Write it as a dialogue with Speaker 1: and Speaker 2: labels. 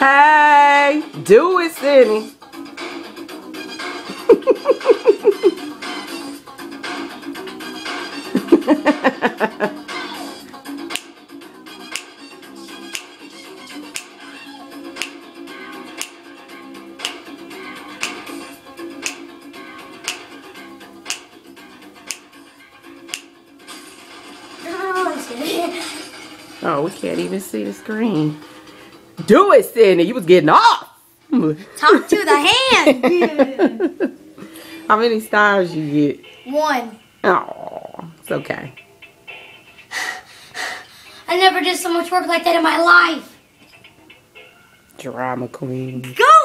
Speaker 1: Hey, do it, Sennie. Ha ha ha ha. Oh, we can't even see the screen. Do it, Sennie. You was getting off.
Speaker 2: Talk to the hand.
Speaker 1: How many stars you get?
Speaker 2: One.
Speaker 1: Oh, it's okay.
Speaker 2: I never did so much work like that in my life.
Speaker 1: Drama queen.
Speaker 2: Go